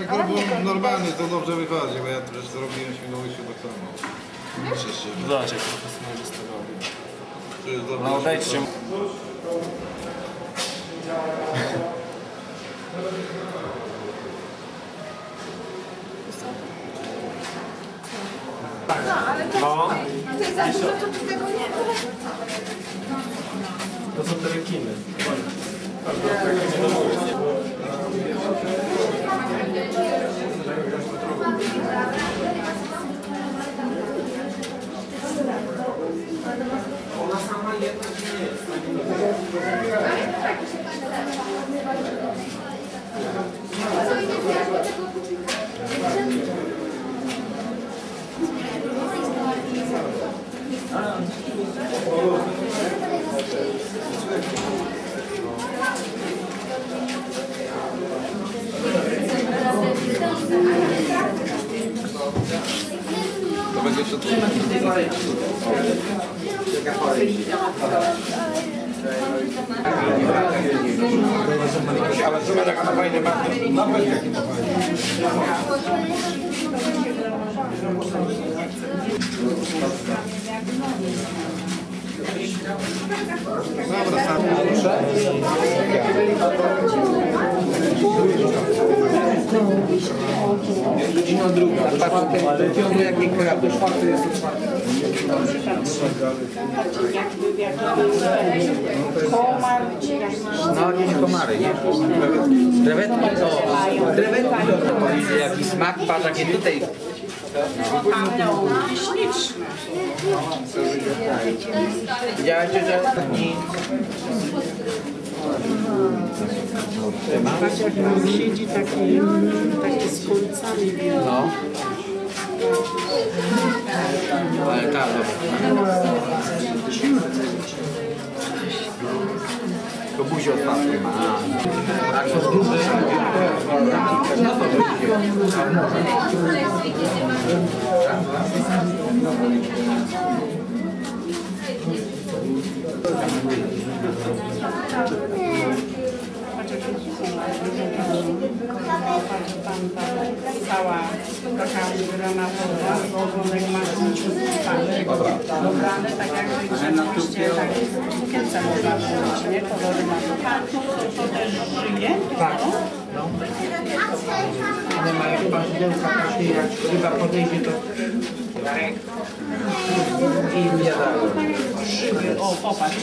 Jak to było normalnie, to dobrze wychodzi, bo ja też robiłem Świnoujściu tak samo. Zobacz jak profesjonalista robi. To jest dobre. No odejdźcie. No, To jest za dużo, to ty tego nie to są te rekiny. Thank you. Allora, da quando fai le mani, non perché che lo fai? Godzina druga. Patrz, piąty jaki kraby. Czwarty jest otwarty. Komar czy jakiś... No jakieś komary, nie? Krewetki to... Krewetki to powiedzieć, jaki smak, patrz jakie tutaj... Śliczne. Widziałacie, że... Patrz jak on siedzi taki, taki z kulcami wielki. No. Ale tak, dobra. To buzi otwarte ma. A jak są duże, no to. Patrz tam ta cała taka granatowa, ogonek ma kciuki dobrane, tak jakby rzeczywiście tak sukience można włożyć, nie? Kolory ma to, to też żyje, Tak. No. One mają chyba źródełka takie, jak ryba podejdzie, to i im jadają. szyby, o popatrz,